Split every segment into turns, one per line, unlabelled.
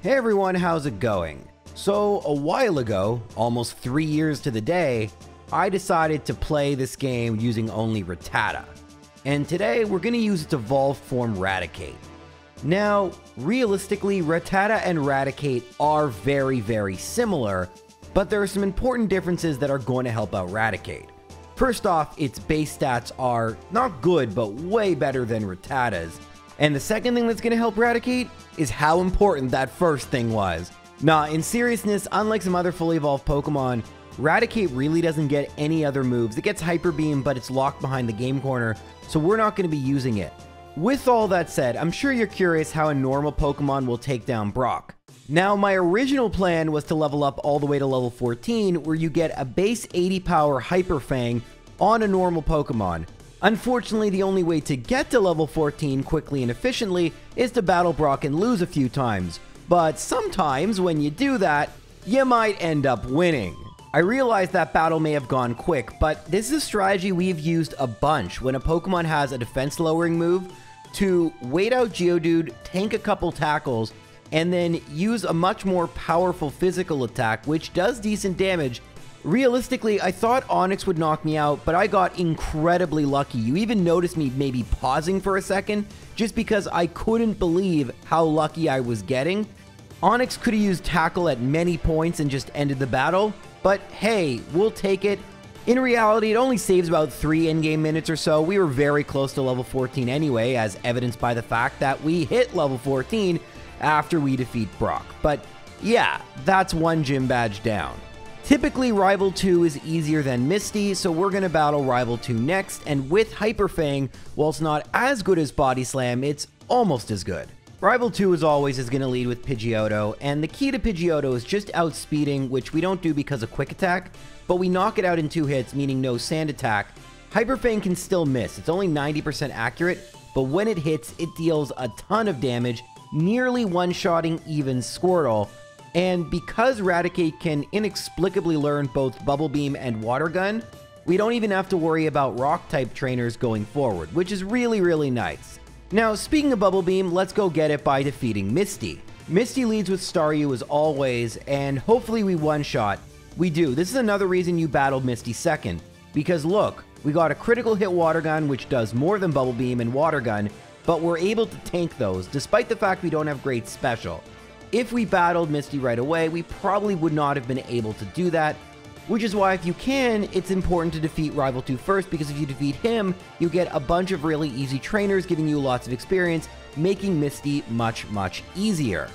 Hey everyone, how's it going? So, a while ago, almost three years to the day, I decided to play this game using only Rattata. And today, we're going to use its evolved form Raticate. Now, realistically, Rattata and Raticate are very, very similar, but there are some important differences that are going to help out Raticate. First off, its base stats are not good, but way better than Rattata's. And the second thing that's going to help Raticate is how important that first thing was. Nah, in seriousness, unlike some other fully evolved Pokemon, Raticate really doesn't get any other moves. It gets Hyper Beam, but it's locked behind the game corner, so we're not going to be using it. With all that said, I'm sure you're curious how a normal Pokemon will take down Brock. Now, my original plan was to level up all the way to level 14, where you get a base 80 power Hyper Fang on a normal Pokemon. Unfortunately, the only way to get to level 14 quickly and efficiently is to battle Brock and lose a few times. But sometimes when you do that, you might end up winning. I realize that battle may have gone quick, but this is a strategy we've used a bunch when a Pokemon has a defense lowering move to wait out Geodude, tank a couple tackles, and then use a much more powerful physical attack, which does decent damage Realistically, I thought Onix would knock me out, but I got incredibly lucky. You even noticed me maybe pausing for a second, just because I couldn't believe how lucky I was getting. Onix could have used Tackle at many points and just ended the battle, but hey, we'll take it. In reality, it only saves about 3 in-game minutes or so. We were very close to level 14 anyway, as evidenced by the fact that we hit level 14 after we defeat Brock. But yeah, that's one gym badge down. Typically, Rival 2 is easier than Misty, so we're going to battle Rival 2 next, and with Hyper Fang, while it's not as good as Body Slam, it's almost as good. Rival 2 as always is going to lead with Pidgeotto, and the key to Pidgeotto is just outspeeding, which we don't do because of Quick Attack, but we knock it out in two hits, meaning no Sand Attack. Hyper Fang can still miss, it's only 90% accurate, but when it hits, it deals a ton of damage, nearly one-shotting even Squirtle, and because Raticate can inexplicably learn both Bubble Beam and Water Gun, we don't even have to worry about rock type trainers going forward, which is really, really nice. Now, speaking of Bubble Beam, let's go get it by defeating Misty. Misty leads with Staryu as always, and hopefully we one-shot. We do. This is another reason you battled Misty second. Because look, we got a critical hit Water Gun, which does more than Bubble Beam and Water Gun, but we're able to tank those, despite the fact we don't have great special. If we battled Misty right away, we probably would not have been able to do that, which is why if you can, it's important to defeat Rival 2 first, because if you defeat him, you get a bunch of really easy trainers giving you lots of experience, making Misty much, much easier.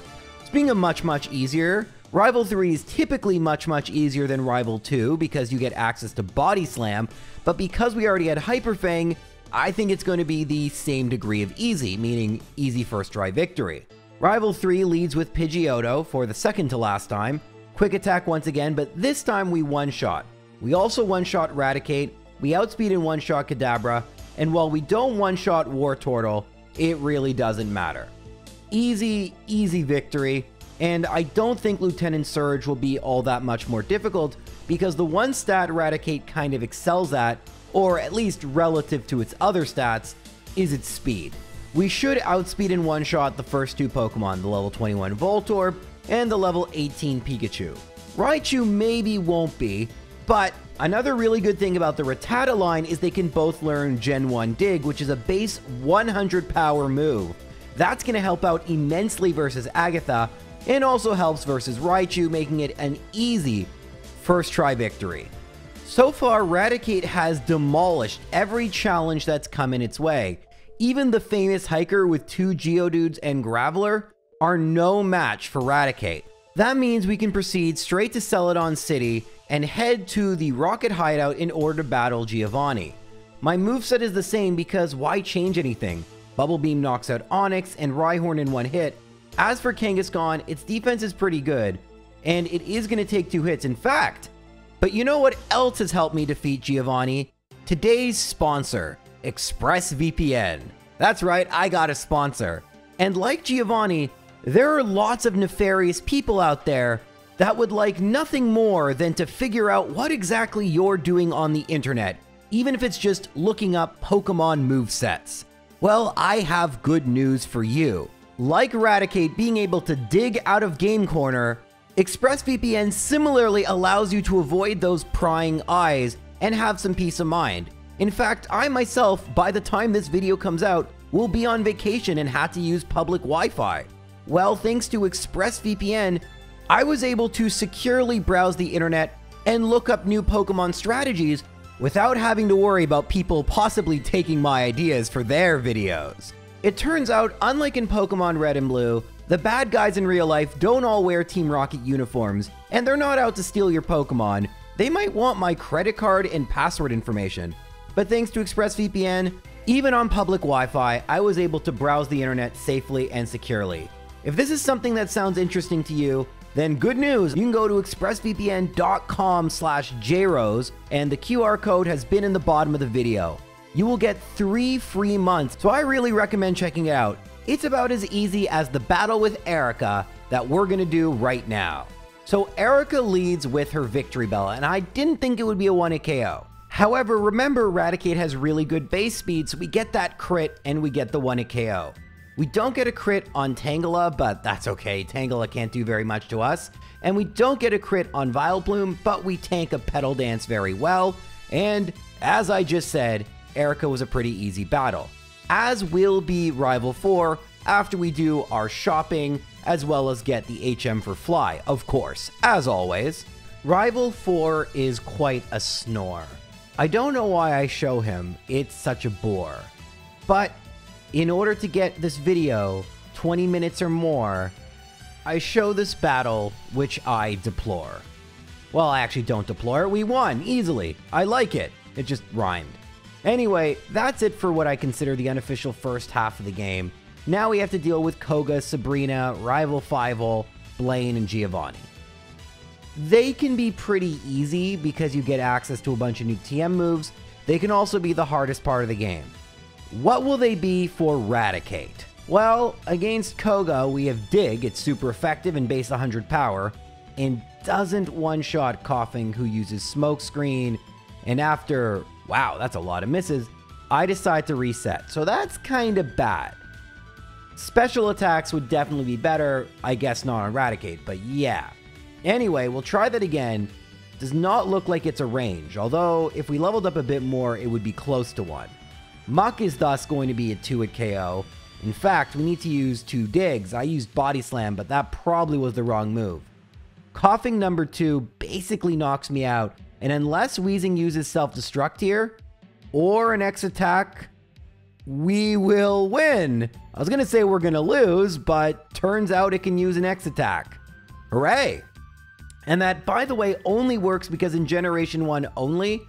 Speaking of much, much easier, Rival 3 is typically much, much easier than Rival 2 because you get access to Body Slam, but because we already had Hyper Fang, I think it's going to be the same degree of easy, meaning easy first try victory. Rival 3 leads with Pidgeotto for the second to last time. Quick attack once again, but this time we one-shot. We also one-shot Raticate, we outspeed and one-shot Kadabra, and while we don't one-shot War Wartortle, it really doesn't matter. Easy, easy victory, and I don't think Lieutenant Surge will be all that much more difficult because the one stat Raticate kind of excels at, or at least relative to its other stats, is its speed. We should outspeed in one shot the first two Pokemon, the level 21 Voltorb and the level 18 Pikachu. Raichu maybe won't be, but another really good thing about the Rattata line is they can both learn Gen 1 Dig, which is a base 100 power move. That's going to help out immensely versus Agatha, and also helps versus Raichu, making it an easy first try victory. So far, Raticate has demolished every challenge that's come in its way, even the famous hiker with two Geodudes and Graveler are no match for Raticate. That means we can proceed straight to Celadon City and head to the Rocket Hideout in order to battle Giovanni. My moveset is the same because why change anything? Bubble Beam knocks out Onix and Rhyhorn in one hit. As for Kangaskhan, its defense is pretty good, and it is going to take two hits, in fact. But you know what else has helped me defeat Giovanni? Today's sponsor. ExpressVPN. That's right, I got a sponsor. And like Giovanni, there are lots of nefarious people out there that would like nothing more than to figure out what exactly you're doing on the internet, even if it's just looking up Pokemon move sets. Well, I have good news for you. Like Raticate being able to dig out of Game Corner, ExpressVPN similarly allows you to avoid those prying eyes and have some peace of mind. In fact, I myself, by the time this video comes out, will be on vacation and had to use public Wi-Fi. Well, thanks to ExpressVPN, I was able to securely browse the internet and look up new Pokemon strategies without having to worry about people possibly taking my ideas for their videos. It turns out, unlike in Pokemon Red and Blue, the bad guys in real life don't all wear Team Rocket uniforms, and they're not out to steal your Pokemon. They might want my credit card and password information. But thanks to ExpressVPN, even on public Wi-Fi, I was able to browse the internet safely and securely. If this is something that sounds interesting to you, then good news, you can go to expressvpn.com slash jrose and the QR code has been in the bottom of the video. You will get three free months, so I really recommend checking it out. It's about as easy as the battle with Erika that we're gonna do right now. So Erika leads with her Victreebel, and I didn't think it would be a 1-hit KO. However, remember Raticate has really good base speed, so we get that crit and we get the 1-hit KO. We don't get a crit on Tangela, but that's okay. Tangela can't do very much to us. And we don't get a crit on Vileplume, but we tank a Petal Dance very well. And as I just said, Erika was a pretty easy battle. As will be Rival 4 after we do our shopping, as well as get the HM for Fly, of course, as always. Rival 4 is quite a snore. I don't know why I show him, it's such a bore. But in order to get this video 20 minutes or more, I show this battle, which I deplore. Well, I actually don't deplore it. We won easily. I like it. It just rhymed. Anyway, that's it for what I consider the unofficial first half of the game. Now we have to deal with Koga, Sabrina, Rival Fivel, Blaine, and Giovanni. They can be pretty easy because you get access to a bunch of new TM moves. They can also be the hardest part of the game. What will they be for Raticate? Well, against Koga, we have Dig, it's super effective and base 100 power, and doesn't one-shot Koffing, who uses Smokescreen, and after, wow, that's a lot of misses, I decide to reset, so that's kind of bad. Special attacks would definitely be better, I guess not on but yeah. Anyway, we'll try that again. Does not look like it's a range, although if we leveled up a bit more, it would be close to one. Muk is thus going to be a 2 at KO. In fact, we need to use two digs. I used Body Slam, but that probably was the wrong move. Koffing number 2 basically knocks me out, and unless Weezing uses Self-Destruct here, or an X attack, we will win. I was going to say we're going to lose, but turns out it can use an X attack. Hooray! And that, by the way, only works because in Generation 1 only,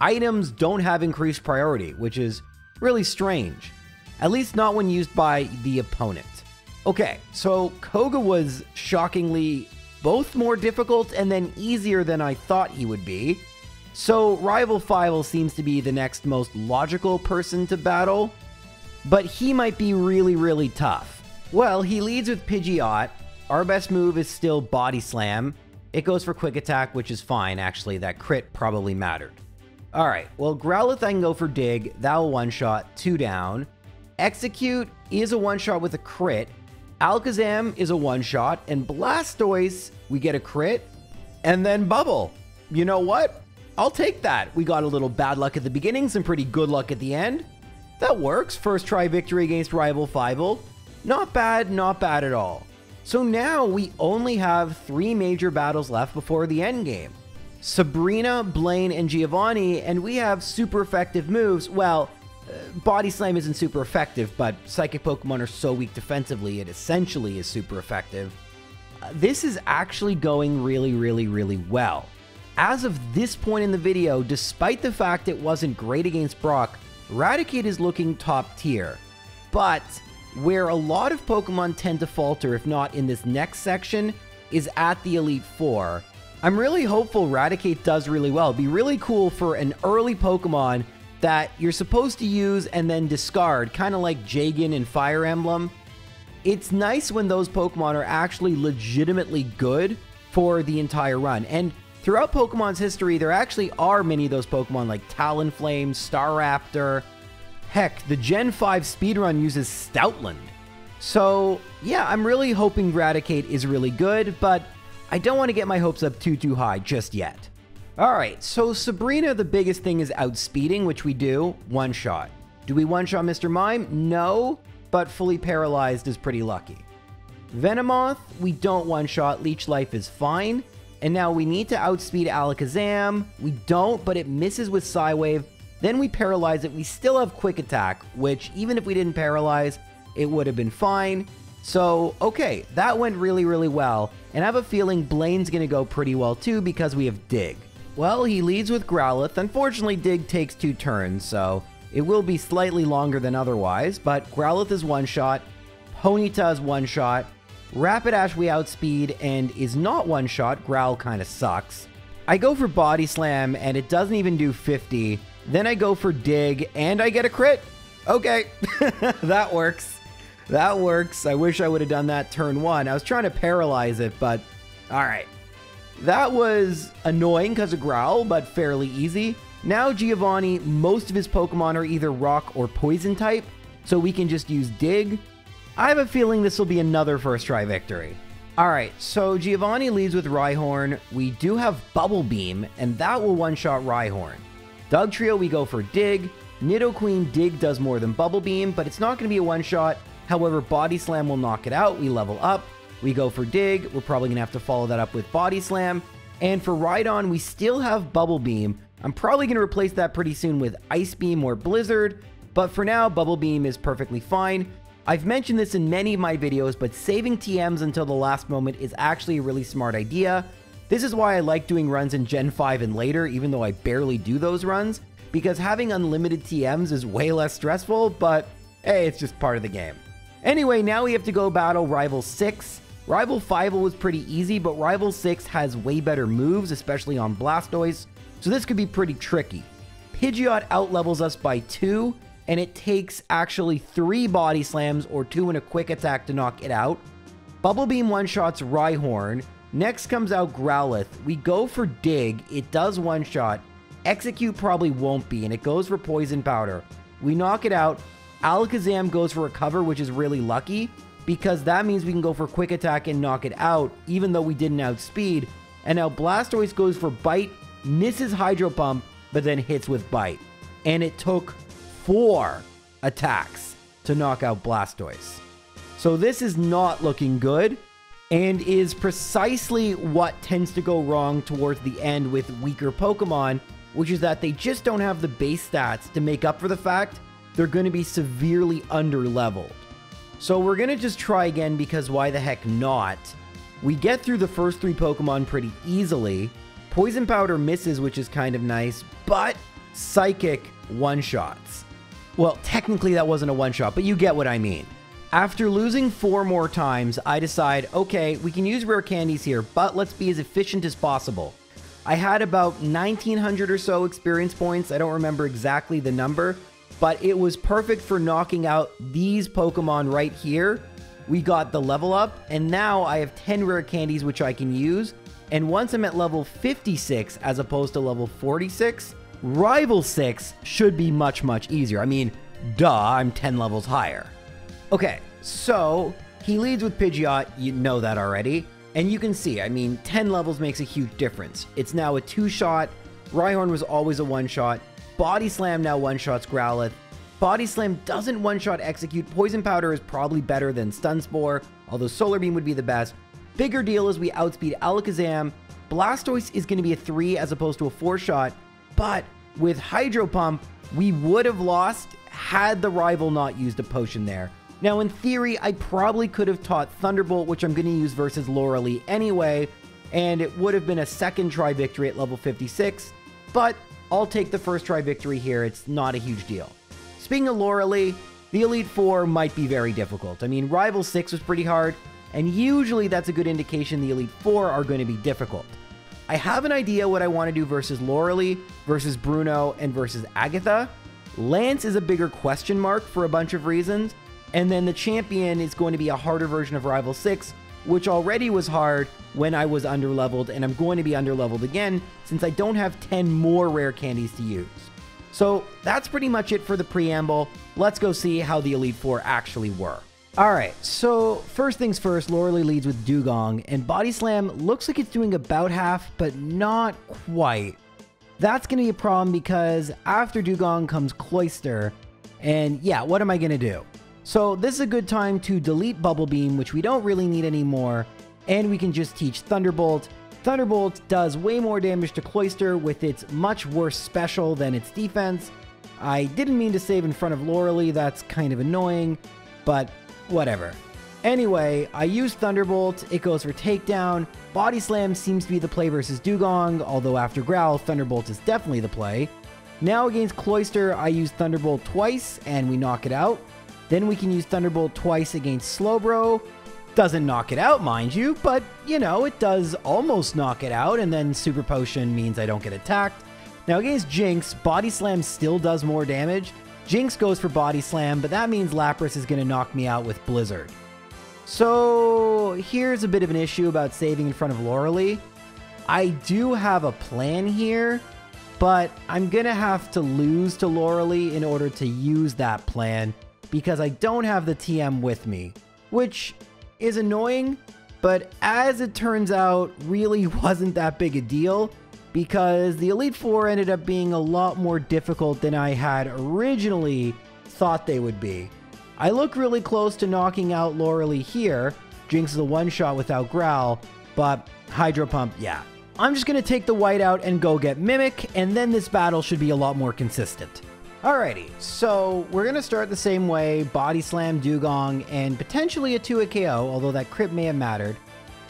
items don't have increased priority, which is really strange. At least not when used by the opponent. Okay, so Koga was shockingly both more difficult and then easier than I thought he would be. So Rival Fivel seems to be the next most logical person to battle, but he might be really, really tough. Well, he leads with Pidgeot. Our best move is still Body Slam. It goes for Quick Attack, which is fine, actually. That crit probably mattered. All right, well, Growlithe I can go for Dig. That will one-shot, two down. Exeggcute is a one-shot with a crit. Alakazam is a one-shot. And Blastoise, we get a crit. And then Bubble. You know what? I'll take that. We got a little bad luck at the beginning, some pretty good luck at the end. That works. First try victory against Rival Fivel. Not bad, not bad at all. So now we only have three major battles left before the end game. Sabrina, Blaine, and Giovanni, and we have super effective moves. Well, uh, Body Slam isn't super effective, but Psychic Pokemon are so weak defensively, it essentially is super effective. Uh, this is actually going really, really, really well. As of this point in the video, despite the fact it wasn't great against Brock, Raticate is looking top tier. But where a lot of Pokemon tend to falter, if not in this next section, is at the Elite Four, I'm really hopeful Raticate does really well. It'd be really cool for an early Pokemon that you're supposed to use and then discard, kind of like Jagen and Fire Emblem. It's nice when those Pokemon are actually legitimately good for the entire run. And throughout Pokemon's history, there actually are many of those Pokemon like Talonflame, Staraptor. Heck, the Gen 5 speedrun uses Stoutland. So, yeah, I'm really hoping Raticate is really good, but I don't want to get my hopes up too, too high just yet. Alright, so Sabrina, the biggest thing is outspeeding, which we do, one shot. Do we one shot Mr. Mime? No, but fully paralyzed is pretty lucky. Venomoth, we don't one shot, Leech Life is fine. And now we need to outspeed Alakazam. We don't, but it misses with Psywave. Then we paralyze it. We still have Quick Attack, which even if we didn't paralyze, it would have been fine. So, okay, that went really, really well. And I have a feeling Blaine's going to go pretty well too because we have Dig. Well, he leads with Growlithe. Unfortunately, Dig takes two turns, so it will be slightly longer than otherwise, but Growlithe is one shot, Ponyta is one shot, Rapidash we outspeed and is not one shot, Growl kind of sucks. I go for Body Slam and it doesn't even do 50. Then I go for Dig and I get a crit. Okay, that works. That works. I wish I would have done that turn one. I was trying to paralyze it, but all right. That was annoying because of Growl, but fairly easy. Now Giovanni, most of his Pokemon are either Rock or Poison type, so we can just use Dig. I have a feeling this will be another first try victory. Alright, so Giovanni leads with Rhyhorn. We do have Bubble Beam, and that will one-shot Rhyhorn. Dugtrio, we go for Dig. Nidoqueen Dig does more than Bubble Beam, but it's not going to be a one-shot. However, Body Slam will knock it out. We level up. We go for Dig. We're probably going to have to follow that up with Body Slam. And for Rhydon, we still have Bubble Beam. I'm probably going to replace that pretty soon with Ice Beam or Blizzard. But for now, Bubble Beam is perfectly fine. I've mentioned this in many of my videos, but saving TMs until the last moment is actually a really smart idea. This is why I like doing runs in Gen 5 and later, even though I barely do those runs, because having unlimited TMs is way less stressful, but hey, it's just part of the game. Anyway, now we have to go battle Rival 6. Rival 5 was pretty easy, but Rival 6 has way better moves, especially on Blastoise, so this could be pretty tricky. Pidgeot outlevels us by 2, and it takes actually 3 Body Slams or 2 in a quick attack to knock it out. Bubble Beam one-shots Rhyhorn. Next comes out Growlithe. We go for Dig. It does one-shot. Exeggcute probably won't be, and it goes for Poison Powder. We knock it out. Alakazam goes for Recover, which is really lucky because that means we can go for quick attack and knock it out, even though we didn't outspeed. And now Blastoise goes for bite, misses Hydro Pump, but then hits with bite. And it took four attacks to knock out Blastoise. So this is not looking good and is precisely what tends to go wrong towards the end with weaker Pokemon, which is that they just don't have the base stats to make up for the fact they're going to be severely under leveled. So we're going to just try again because why the heck not? We get through the first three Pokemon pretty easily. Poison Powder misses, which is kind of nice, but Psychic one-shots. Well, technically that wasn't a one-shot, but you get what I mean. After losing four more times, I decide, okay, we can use rare candies here, but let's be as efficient as possible. I had about 1900 or so experience points. I don't remember exactly the number, but it was perfect for knocking out these Pokemon right here. We got the level up, and now I have 10 rare candies which I can use. And once I'm at level 56 as opposed to level 46, Rival 6 should be much, much easier. I mean, duh, I'm 10 levels higher. Okay, so he leads with Pidgeot, you know that already. And you can see, I mean, 10 levels makes a huge difference. It's now a two-shot. Rhyhorn was always a one-shot. Body Slam now one-shots Growlithe. Body Slam doesn't one-shot Exeggcute. Poison Powder is probably better than Stun Spore, although Solar Beam would be the best. Bigger deal is we outspeed Alakazam. Blastoise is going to be a 3 as opposed to a 4-shot, but with Hydro Pump, we would have lost had the rival not used a potion there. Now, in theory, I probably could have taught Thunderbolt, which I'm going to use versus Lorelei anyway, and it would have been a second try victory at level 56, but I'll take the first try victory here. It's not a huge deal. Speaking of Lorelei, the Elite Four might be very difficult. I mean, Rival 6 was pretty hard, and usually that's a good indication the Elite Four are going to be difficult. I have an idea what I want to do versus Lorelei, versus Bruno, and versus Agatha. Lance is a bigger question mark for a bunch of reasons, and then the champion is going to be a harder version of Rival 6, which already was hard when I was underleveled, and I'm going to be underleveled again since I don't have 10 more rare candies to use. So that's pretty much it for the preamble. Let's go see how the Elite Four actually were. Alright, so first things first, Lorelei leads with Dugong, and Body Slam looks like it's doing about half, but not quite. That's going to be a problem because after Dugong comes Cloyster, and yeah, what am I going to do? So this is a good time to delete Bubble Beam, which we don't really need anymore, and we can just teach Thunderbolt. Thunderbolt does way more damage to Cloyster with its much worse special than its defense. I didn't mean to save in front of Lorelei, that's kind of annoying, but whatever. Anyway, I use Thunderbolt, it goes for Takedown. Body Slam seems to be the play versus Dugong, although after Growl, Thunderbolt is definitely the play. Now against Cloyster, I use Thunderbolt twice, and we knock it out. Then we can use Thunderbolt twice against Slowbro. Doesn't knock it out, mind you, but, you know, it does almost knock it out, and then Super Potion means I don't get attacked. Now against Jynx, Body Slam still does more damage. Jynx goes for Body Slam, but that means Lapras is going to knock me out with Blizzard. So here's a bit of an issue about saving in front of Lorelei. I do have a plan here, but I'm going to have to lose to Lorelei in order to use that plan because I don't have the TM with me, which is annoying, but as it turns out, really wasn't that big a deal because the Elite Four ended up being a lot more difficult than I had originally thought they would be. I look really close to knocking out Lorelei here. Jynx is a one-shot without Growl, but Hydro Pump, yeah. I'm just going to take the white out and go get Mimic, and then this battle should be a lot more consistent. Alrighty, so we're going to start the same way, Body Slam, Dugong, and potentially a 2 KO, although that crit may have mattered.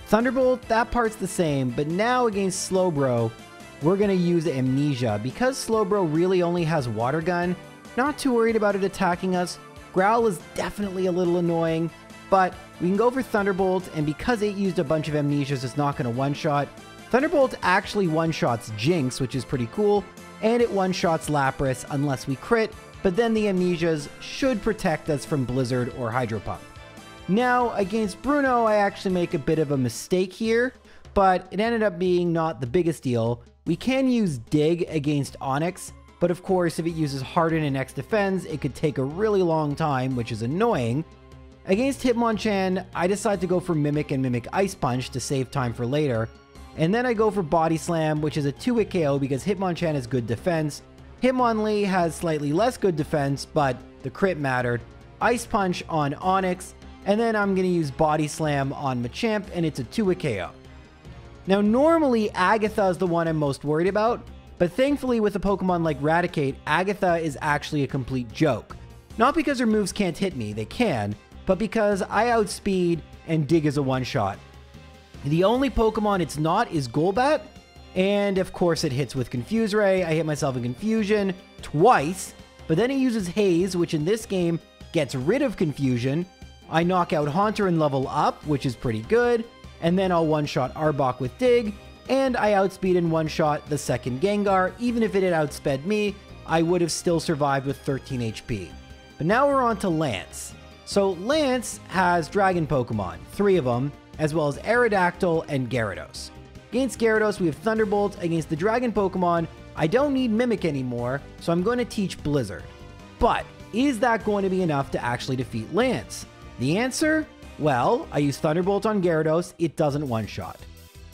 Thunderbolt, that part's the same, but now against Slowbro, we're going to use Amnesia. Because Slowbro really only has Water Gun, not too worried about it attacking us. Growl is definitely a little annoying, but we can go for Thunderbolt, and because it used a bunch of Amnesias, it's not going to one-shot. Thunderbolt actually one-shots Jynx, which is pretty cool, and it one-shots Lapras unless we crit, but then the Amnesias should protect us from Blizzard or Hydro Pump. Now, against Bruno, I actually make a bit of a mistake here, but it ended up being not the biggest deal. We can use Dig against Onix, but of course, if it uses Harden and X Defense, it could take a really long time, which is annoying. Against Hitmonchan, I decide to go for Mimic and Mimic Ice Punch to save time for later, and then I go for Body Slam, which is a 2-hit KO because Hitmonchan has good defense. Hitmonlee has slightly less good defense, but the crit mattered. Ice Punch on Onix, and then I'm going to use Body Slam on Machamp, and it's a 2-hit KO. Now, normally Agatha is the one I'm most worried about, but thankfully with a Pokemon like Raticate, Agatha is actually a complete joke. Not because her moves can't hit me, they can, but because I outspeed and Dig is a one-shot. The only Pokemon it's not is Golbat, and of course it hits with Confuse Ray. I hit myself in Confusion twice, but then it uses Haze, which in this game gets rid of Confusion. I knock out Haunter and level up, which is pretty good, and then I'll one-shot Arbok with Dig, and I outspeed and one-shot the second Gengar. Even if it had outsped me, I would have still survived with 13 HP. But now we're on to Lance. So Lance has Dragon Pokemon, three of them, as well as Aerodactyl and Gyarados. Against Gyarados, we have Thunderbolt. Against the Dragon Pokemon, I don't need Mimic anymore, so I'm going to teach Blizzard. But is that going to be enough to actually defeat Lance? The answer? Well, I use Thunderbolt on Gyarados, it doesn't one-shot.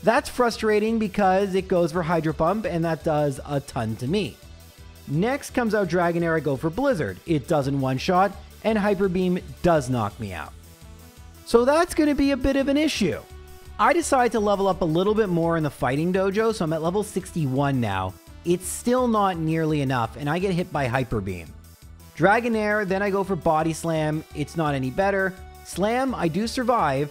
That's frustrating because it goes for Hydro Pump, and that does a ton to me. Next comes out Dragonair, I go for Blizzard. It doesn't one-shot, and Hyper Beam does knock me out. So that's going to be a bit of an issue. I decided to level up a little bit more in the fighting dojo, so I'm at level 61 now. It's still not nearly enough, and I get hit by Hyper Beam. Dragonair, then I go for Body Slam. It's not any better. Slam, I do survive.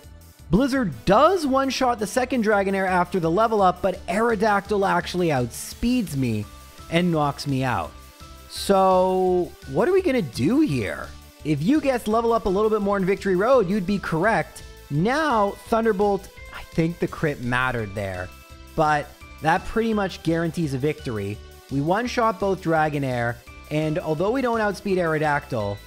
Blizzard does one-shot the second Dragonair after the level up, but Aerodactyl actually outspeeds me and knocks me out. So, what are we going to do here? If you guessed level up a little bit more in Victory Road, you'd be correct. Now, Thunderbolt, I think the crit mattered there. But that pretty much guarantees a victory. We one-shot both Dragonair, and although we don't outspeed Aerodactyl,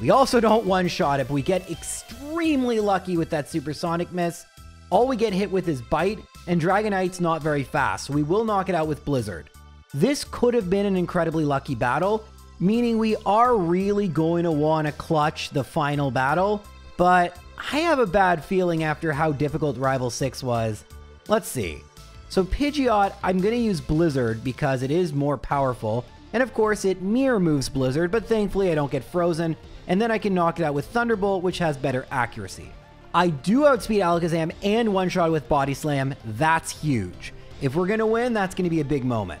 we also don't one-shot it, but we get extremely lucky with that Supersonic Miss. All we get hit with is Bite, and Dragonite's not very fast, so we will knock it out with Blizzard. This could have been an incredibly lucky battle, meaning we are really going to want to clutch the final battle. but I have a bad feeling after how difficult Rival 6 was. Let's see. So Pidgeot, I'm going to use Blizzard because it is more powerful, and of course it mirror moves Blizzard, but thankfully I don't get frozen, and then I can knock it out with Thunderbolt, which has better accuracy. I do outspeed Alakazam and one-shot with Body Slam, that's huge. If we're going to win, that's going to be a big moment.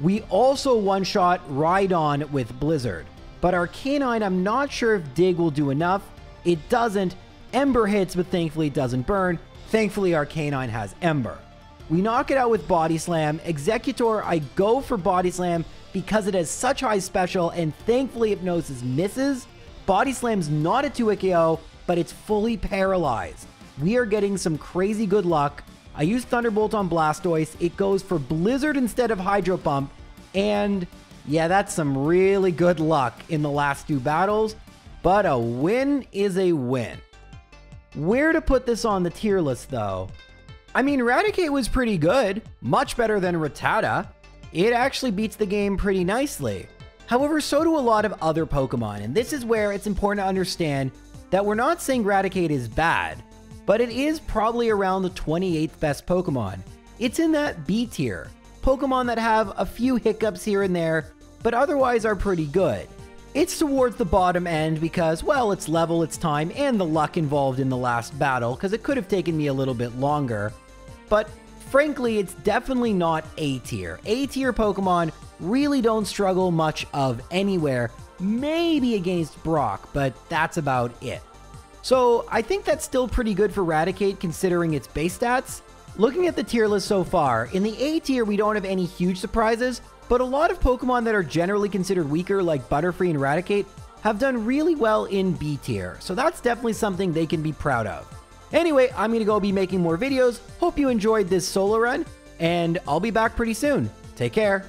We also one-shot Rhydon with Blizzard, but Arcanine, I'm not sure if Dig will do enough. It doesn't. Ember hits, but thankfully it doesn't burn. Thankfully Arcanine has Ember. We knock it out with Body Slam. Exeggutor, I go for Body Slam because it has such high special, and thankfully Hypnosis misses. Body Slam's not a 2 KO, but it's fully paralyzed. We are getting some crazy good luck. I use Thunderbolt on Blastoise. It goes for Blizzard instead of Hydro Pump, and yeah, that's some really good luck in the last two battles, but a win is a win. Where to put this on the tier list, though? I mean, Raticate was pretty good, much better than Rattata. It actually beats the game pretty nicely. However, so do a lot of other Pokemon, and this is where it's important to understand that we're not saying Raticate is bad, but it is probably around the 28th best Pokemon. It's in that B tier. Pokemon that have a few hiccups here and there, but otherwise are pretty good. It's towards the bottom end because, well, it's level, it's time, and the luck involved in the last battle, because it could have taken me a little bit longer. But frankly, it's definitely not A tier. A tier Pokemon really don't struggle much of anywhere, maybe against Brock, but that's about it. So I think that's still pretty good for Raticate considering its base stats. Looking at the tier list so far, in the A tier we don't have any huge surprises, but a lot of Pokemon that are generally considered weaker, like Butterfree and Raticate, have done really well in B tier, so that's definitely something they can be proud of. Anyway, I'm to go be making more videos. Hope you enjoyed this solo run, and I'll be back pretty soon. Take care.